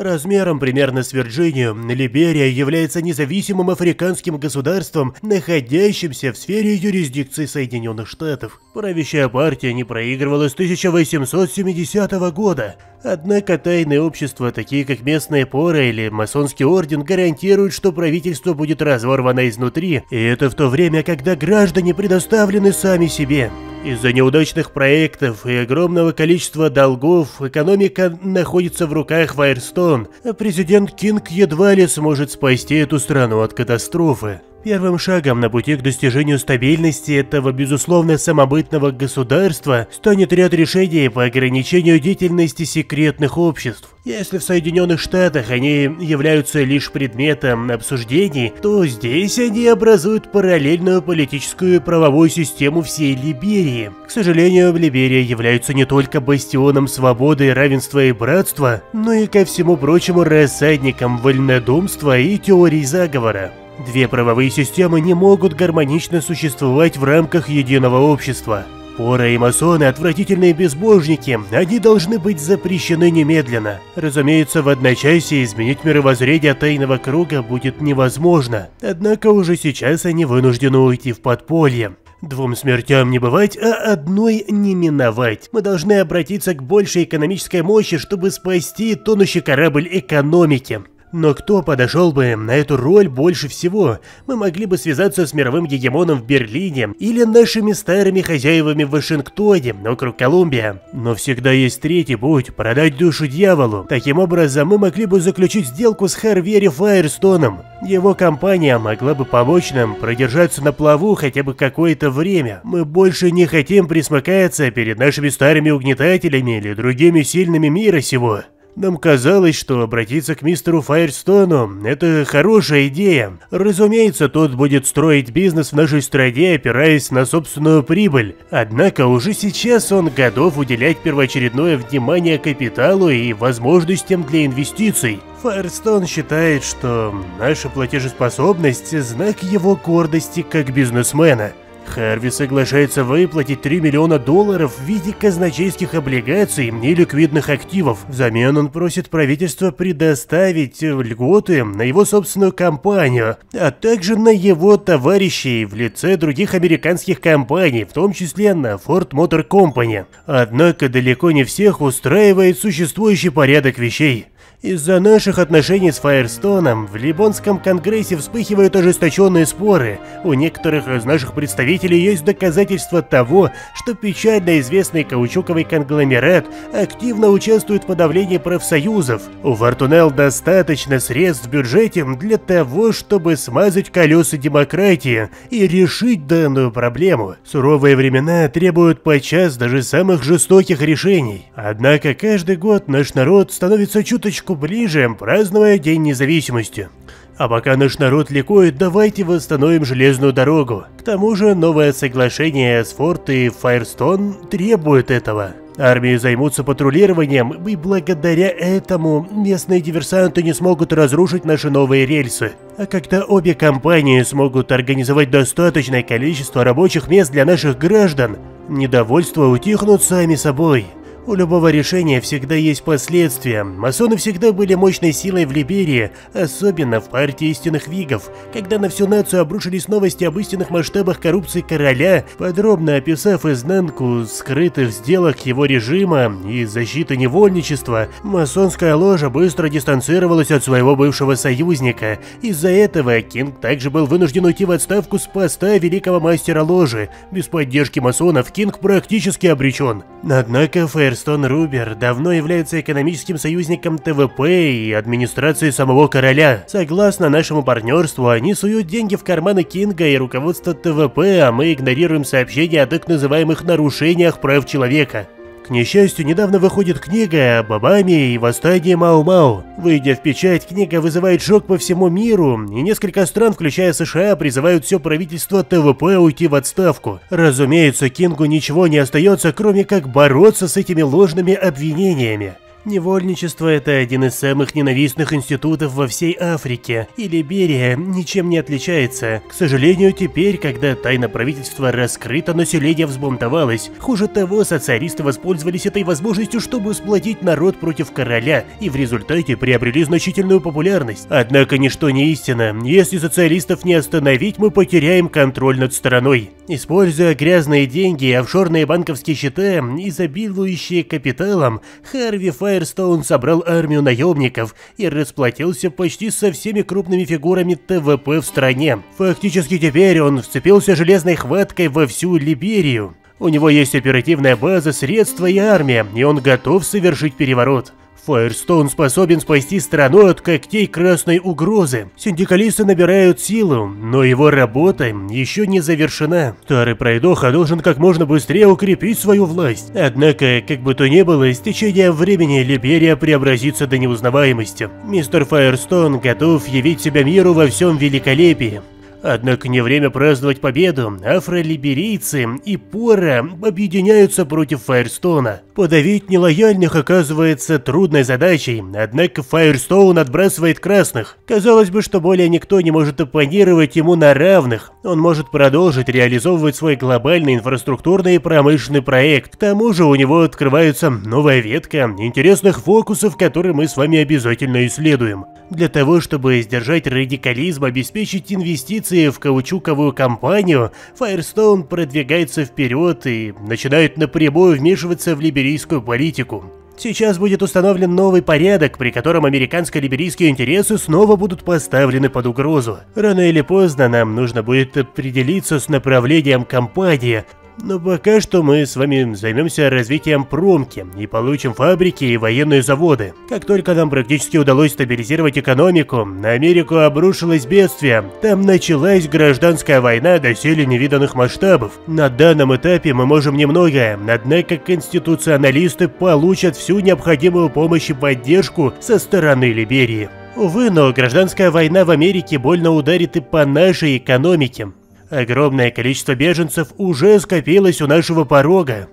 Размером примерно с Вирджинию, Либерия является независимым африканским государством, находящимся в сфере юрисдикции Соединенных Штатов. Правящая партия не проигрывала с 1870 года. Однако тайные общества, такие как местные поры или масонский орден, гарантируют, что правительство будет разорвано изнутри, и это в то время, когда граждане предоставлены сами себе. Из-за неудачных проектов и огромного количества долгов экономика находится в руках Файрстон, а президент Кинг едва ли сможет спасти эту страну от катастрофы. Первым шагом на пути к достижению стабильности этого, безусловно, самобытного государства станет ряд решений по ограничению деятельности секретных обществ. Если в Соединенных Штатах они являются лишь предметом обсуждений, то здесь они образуют параллельную политическую и правовую систему всей Либерии. К сожалению, Либерия является не только бастионом свободы, равенства и братства, но и ко всему прочему рассадником вольнодумства и теорий заговора. Две правовые системы не могут гармонично существовать в рамках единого общества. Пора и масоны – отвратительные безбожники, они должны быть запрещены немедленно. Разумеется, в одночасье изменить мировоззрение тайного круга будет невозможно, однако уже сейчас они вынуждены уйти в подполье. Двум смертям не бывать, а одной не миновать. Мы должны обратиться к большей экономической мощи, чтобы спасти тонущий корабль экономики. Но кто подошел бы на эту роль больше всего? Мы могли бы связаться с мировым гегемоном в Берлине или нашими старыми хозяевами в Вашингтоне, округ Колумбия. Но всегда есть третий путь – продать душу дьяволу. Таким образом, мы могли бы заключить сделку с Харвери Файерстоном. Его компания могла бы помочь нам продержаться на плаву хотя бы какое-то время. Мы больше не хотим присмыкаться перед нашими старыми угнетателями или другими сильными мира сего. Нам казалось, что обратиться к мистеру Файерстону – это хорошая идея. Разумеется, тот будет строить бизнес в нашей стране, опираясь на собственную прибыль. Однако уже сейчас он готов уделять первоочередное внимание капиталу и возможностям для инвестиций. Файерстон считает, что наша платежеспособность – знак его гордости как бизнесмена. Харви соглашается выплатить 3 миллиона долларов в виде казначейских облигаций и ликвидных активов. Взамен он просит правительство предоставить льготы на его собственную компанию, а также на его товарищей в лице других американских компаний, в том числе на Ford Motor Company. Однако далеко не всех устраивает существующий порядок вещей. Из-за наших отношений с Фаерстоном в Либонском конгрессе вспыхивают ожесточенные споры. У некоторых из наших представителей есть доказательства того, что печально известный каучуковый конгломерат активно участвует в подавлении профсоюзов. У Фортунел достаточно средств в бюджете для того, чтобы смазать колеса демократии и решить данную проблему. Суровые времена требуют подчас даже самых жестоких решений. Однако каждый год наш народ становится чуточку чуточку ближе, празднуя День независимости. А пока наш народ ликует, давайте восстановим железную дорогу. К тому же новое соглашение с Форт и Файрстон требует этого. Армии займутся патрулированием, и благодаря этому местные диверсанты не смогут разрушить наши новые рельсы. А когда обе компании смогут организовать достаточное количество рабочих мест для наших граждан, недовольство утихнут сами собой. У любого решения всегда есть последствия. Масоны всегда были мощной силой в Либерии, особенно в партии истинных вигов. Когда на всю нацию обрушились новости об истинных масштабах коррупции короля, подробно описав изнанку скрытых сделок его режима и защиты невольничества, масонская ложа быстро дистанцировалась от своего бывшего союзника. Из-за этого Кинг также был вынужден уйти в отставку с поста великого мастера ложи. Без поддержки масонов Кинг практически обречен. Однако Firestone Rubber давно является экономическим союзником ТВП и администрации самого короля. Согласно нашему партнерству, они суют деньги в карманы Кинга и руководства ТВП, а мы игнорируем сообщения о так называемых нарушениях прав человека. К несчастью, недавно выходит книга об Обаме и восстании Мау-Мау. Выйдя в печать, книга вызывает шок по всему миру, и несколько стран, включая США, призывают все правительство ТВП уйти в отставку. Разумеется, Кингу ничего не остается, кроме как бороться с этими ложными обвинениями. Невольничество – это один из самых ненавистных институтов во всей Африке, и Либерия ничем не отличается. К сожалению, теперь, когда тайна правительства раскрыта, население взбунтовалось. Хуже того, социалисты воспользовались этой возможностью, чтобы сплотить народ против короля, и в результате приобрели значительную популярность. Однако ничто не истина. Если социалистов не остановить, мы потеряем контроль над страной. Используя грязные деньги и офшорные банковские счета, изобилующие капиталом, Харви Фай Файрстоун собрал армию наемников и расплатился почти со всеми крупными фигурами ТВП в стране. Фактически теперь он вцепился железной хваткой во всю Либерию. У него есть оперативная база, средства и армия, и он готов совершить переворот. Фаерстоун способен спасти страну от когтей красной угрозы. Синдикалисты набирают силу, но его работа еще не завершена. Старый пройдоха должен как можно быстрее укрепить свою власть. Однако, как бы то ни было, с течением времени Либерия преобразится до неузнаваемости. Мистер Фаерстоун готов явить себя миру во всем великолепии. Однако не время праздновать победу. Афролиберийцы и Пора объединяются против Фаерстона. Подавить нелояльных оказывается трудной задачей, однако Фаерстоун отбрасывает красных. Казалось бы, что более никто не может оппонировать ему на равных. Он может продолжить реализовывать свой глобальный инфраструктурный и промышленный проект. К тому же у него открывается новая ветка интересных фокусов, которые мы с вами обязательно исследуем. Для того, чтобы сдержать радикализм, обеспечить инвестиции в каучуковую компанию, Firestone продвигается вперед и начинает напрямую вмешиваться в либерийскую политику. Сейчас будет установлен новый порядок, при котором американско-либерийские интересы снова будут поставлены под угрозу. Рано или поздно нам нужно будет определиться с направлением кампании, но пока что мы с вами займемся развитием промки и получим фабрики и военные заводы. Как только нам практически удалось стабилизировать экономику, на Америку обрушилось бедствие. Там началась гражданская война доселе невиданных масштабов. На данном этапе мы можем немного, однако конституционалисты получат всю необходимую помощь и поддержку со стороны Либерии. Увы, но гражданская война в Америке больно ударит и по нашей экономике. Огромное количество беженцев уже скопилось у нашего порога.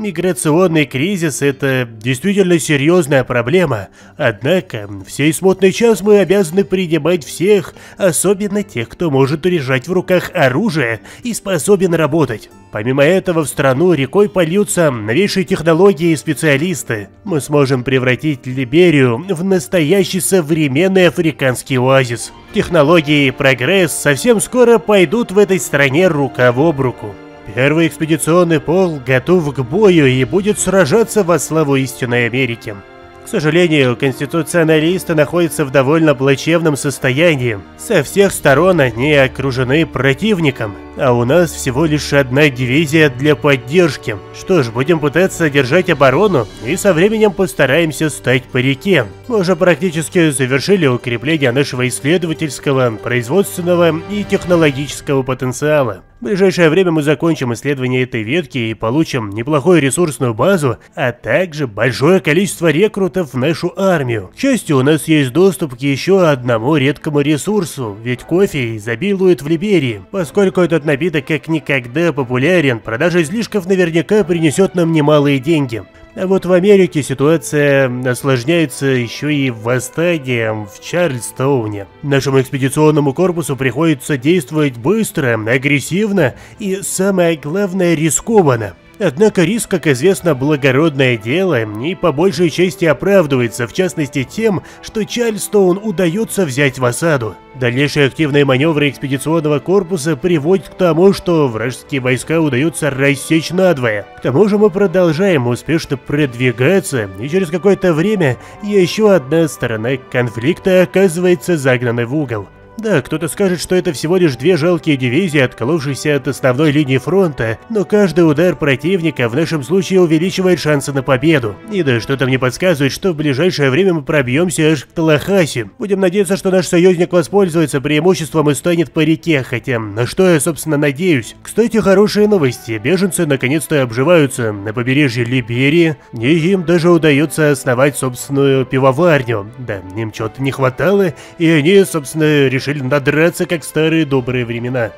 Миграционный кризис – это действительно серьезная проблема, однако в сей смутный час мы обязаны принимать всех, особенно тех, кто может держать в руках оружие и способен работать. Помимо этого в страну рекой польются новейшие технологии и специалисты. Мы сможем превратить Либерию в настоящий современный африканский оазис. Технологии и прогресс совсем скоро пойдут в этой стране рука об руку. Первый экспедиционный пол готов к бою и будет сражаться во славу истинной Америки. К сожалению, конституционалисты находятся в довольно плачевном состоянии. Со всех сторон они окружены противником, а у нас всего лишь одна дивизия для поддержки. Что ж, будем пытаться держать оборону и со временем постараемся стать по реке. Мы уже практически завершили укрепление нашего исследовательского, производственного и технологического потенциала. В ближайшее время мы закончим исследование этой ветки и получим неплохую ресурсную базу, а также большое количество рекрутов в нашу армию. К счастью, у нас есть доступ к еще одному редкому ресурсу, ведь кофе изобилует в Либерии. Поскольку этот напиток как никогда популярен, продажа излишков наверняка принесет нам немалые деньги. А вот в Америке ситуация осложняется еще и восстанием в Чарльстоуне. Нашему экспедиционному корпусу приходится действовать быстро, агрессивно и, самое главное, рискованно. Однако риск, как известно, благородное дело и по большей части оправдывается, в частности тем, что Чарльстоун удается взять в осаду. Дальнейшие активные маневры экспедиционного корпуса приводят к тому, что вражеские войска удается рассечь надвое. К тому же мы продолжаем успешно продвигаться, и через какое-то время еще одна сторона конфликта оказывается загнанной в угол. Да, кто-то скажет, что это всего лишь две жалкие дивизии, отколовшиеся от основной линии фронта, но каждый удар противника в нашем случае увеличивает шансы на победу. И да, что-то мне подсказывает, что в ближайшее время мы пробьемся аж к Талахасе. Будем надеяться, что наш союзник воспользуется преимуществом и станет по реке, хотя на что я, собственно, надеюсь. Кстати, хорошие новости. Беженцы наконец-то обживаются на побережье Либерии, и им даже удается основать собственную пивоварню. Да, им чего-то не хватало, и они, собственно, решили решили надраться, как старые добрые времена.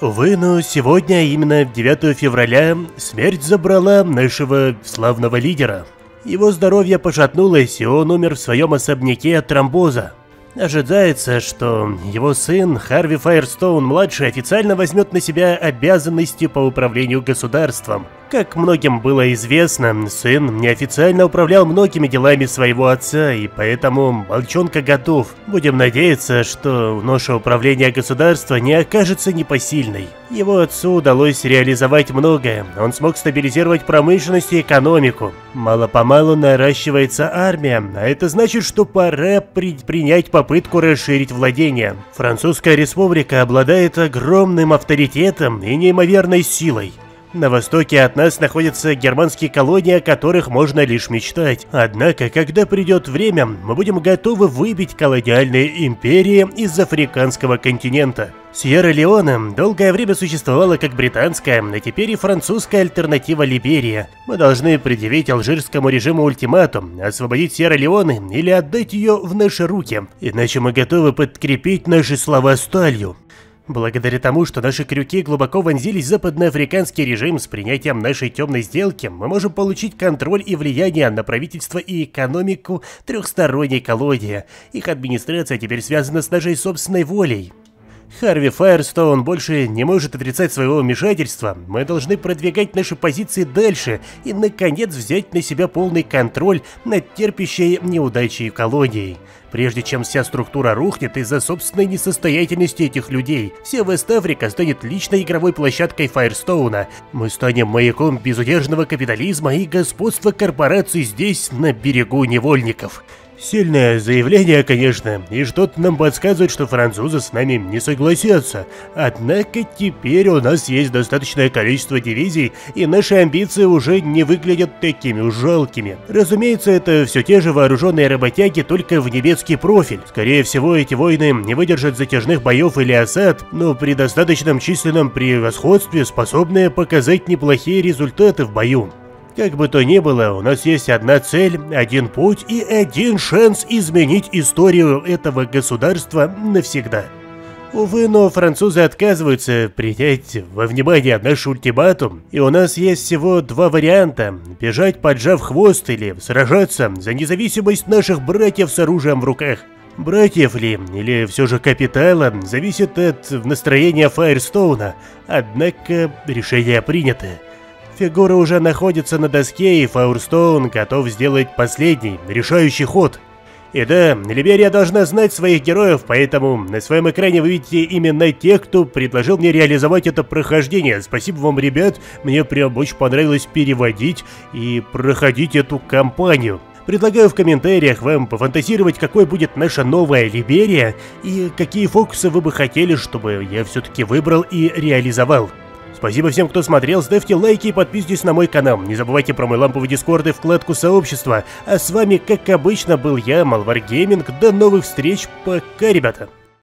Увы, но сегодня, именно 9 февраля, смерть забрала нашего славного лидера. Его здоровье пошатнулось, и он умер в своем особняке от тромбоза. Ожидается, что его сын Харви Файерстоун-младший официально возьмет на себя обязанности по управлению государством. Как многим было известно, сын неофициально управлял многими делами своего отца, и поэтому мальчонка готов. Будем надеяться, что ноша управления государства не окажется непосильной. Его отцу удалось реализовать многое, он смог стабилизировать промышленность и экономику. Мало-помалу наращивается армия, а это значит, что пора предпринять попытку расширить владения. Французская республика обладает огромным авторитетом и неимоверной силой. На востоке от нас находятся германские колонии, о которых можно лишь мечтать. Однако, когда придет время, мы будем готовы выбить колониальные империи из африканского континента. Сьерра-Леоне долгое время существовала как британская, а теперь и французская альтернатива Либерия. Мы должны предъявить алжирскому режиму ультиматум, освободить Сьерра-Леоне или отдать ее в наши руки, иначе мы готовы подкрепить наши слова сталью. Благодаря тому, что наши крюки глубоко вонзились в западноафриканский режим с принятием нашей темной сделки, мы можем получить контроль и влияние на правительство и экономику трехсторонней колонии. Их администрация теперь связана с нашей собственной волей. Харви Файерстоун больше не может отрицать своего вмешательства. Мы должны продвигать наши позиции дальше и, наконец, взять на себя полный контроль над терпящей неудачей колонией. Прежде чем вся структура рухнет из-за собственной несостоятельности этих людей, вся Вест-Африка станет личной игровой площадкой Файерстоуна. Мы станем маяком безудержного капитализма и господства корпораций здесь, на берегу невольников. Сильное заявление, конечно, и что-то нам подсказывает, что французы с нами не согласятся. Однако теперь у нас есть достаточное количество дивизий, и наши амбиции уже не выглядят такими уж жалкими. Разумеется, это все те же вооруженные работяги, только в немецкий профиль. Скорее всего, эти войны не выдержат затяжных боев или осад, но при достаточном численном превосходстве способны показать неплохие результаты в бою. Как бы то ни было, у нас есть одна цель, один путь и один шанс изменить историю этого государства навсегда. Увы, но французы отказываются принять во внимание наш ультиматум, и у нас есть всего два варианта – бежать поджав хвост или сражаться за независимость наших братьев с оружием в руках. Братьев ли, или все же капитала, зависит от настроения Файрстоуна, однако решение принято. Фигура уже находится на доске, и Фаурстоун готов сделать последний, решающий ход. И да, Либерия должна знать своих героев, поэтому на своем экране вы видите именно тех, кто предложил мне реализовать это прохождение. Спасибо вам, ребят, мне прям очень понравилось переводить и проходить эту кампанию. Предлагаю в комментариях вам пофантазировать, какой будет наша новая Либерия и какие фокусы вы бы хотели, чтобы я все-таки выбрал и реализовал. Спасибо всем, кто смотрел, ставьте лайки и подписывайтесь на мой канал. Не забывайте про мой ламповый дискорд и вкладку сообщества. А с вами, как обычно, был я, Малвар Гейминг. До новых встреч, пока, ребята!